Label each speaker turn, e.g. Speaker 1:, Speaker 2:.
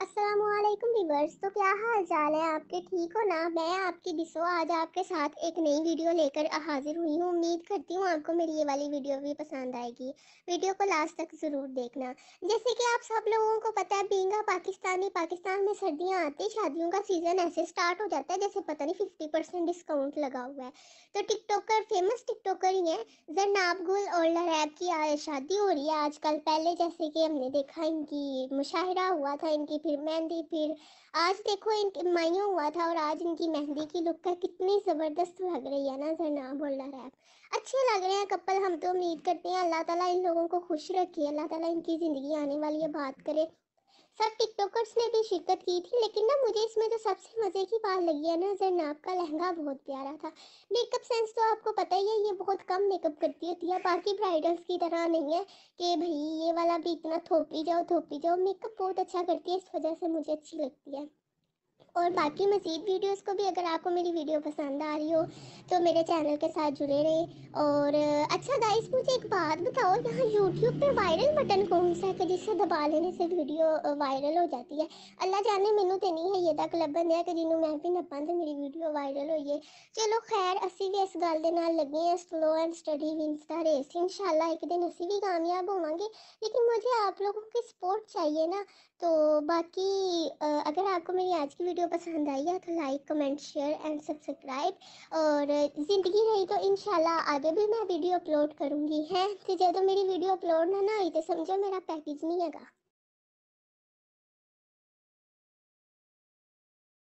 Speaker 1: a असलकुम viewers तो क्या हाल चाल है आपके? ठीक हो ना? मैं आपकी बिसो आज आपके साथ एक नई वीडियो लेकर हाजिर हुई हूँ। उम्मीद करती हूँ आपको मेरी ये वाली वीडियो भी पसंद आएगी। वीडियो को लास्ट तक ज़रूर देखना। जैसे कि आप सब लोगों को पता है बींगा पाकिस्तानी, पाकिस्तान में सर्दियाँ आती शादियों का सीज़न ऐसे स्टार्ट हो जाता है, जैसे पता नहीं फिफ्टी परसेंट डिस्काउंट लगा हुआ है। तो टिकटॉकर फ़ेमस टिकटॉकर ही है जरनाब गुल और लहैब की शादी हो रही है आजकल। पहले जैसे कि हमने देखा, इनकी मुशाहरा हुआ था, इनकी फिर मेहंदी फिर, आज देखो इनकी माइयों हुआ था और आज इनकी मेहंदी की लुक का कितनी ज़बरदस्त लग रही है ना जरना बोल रहा है। अच्छे लग रहे हैं कपल, हम तो उम्मीद करते हैं अल्लाह ताला इन लोगों को खुश रखे, अल्लाह ताला इनकी ज़िंदगी आने वाली है, बात करे। सब टिकटॉकर्स ने भी शिरकत की थी, लेकिन ना मुझे इसमें जो सबसे मज़े की बात लगी है ना जरनाब का लहंगा बहुत प्यारा था। मेकअप सेंस तो आपको पता ही है, ये बहुत कम मेकअप करती होती है, बाकी ब्राइडल्स की तरह नहीं है कि भाई ये वाला भी इतना थोपी जाओ थोपी जाओ। मेकअप बहुत अच्छा करती है, इस वजह से मुझे अच्छी लगती है। और बाकी मज़ीद वीडियोस को भी अगर आपको मेरी वीडियो पसंद आ रही हो तो मेरे चैनल के साथ जुड़े रहें। और अच्छा गाइस मुझे एक बात बताओ, यहाँ यूट्यूब पे वायरल बटन कौन सा है जिससे दबा लेने से वीडियो वायरल हो जाती है? अल्लाह जाने मैनू तो नहीं है ये तक लभन है कि जिन्हों मैं भी नपा तो मेरी वीडियो वायरल हो। चलो खैर, असी भी इस गल के लगे हैं slow and steady wins the race इंशाल्लाह एक दिन असी भी कामयाब होवेंगे। लेकिन मुझे आप लोगों की सपोर्ट चाहिए ना तो बाकी अगर आपको मेरी आज की वीडियो पसंद आई है तो like comment share and subscribe और ज़िंदगी रही तो इन आगे भी मैं वीडियो अपलोड करूँगी, है? तो जो मेरी वीडियो अपलोड ना ना हुई तो समझो मेरा पैकेज नहीं है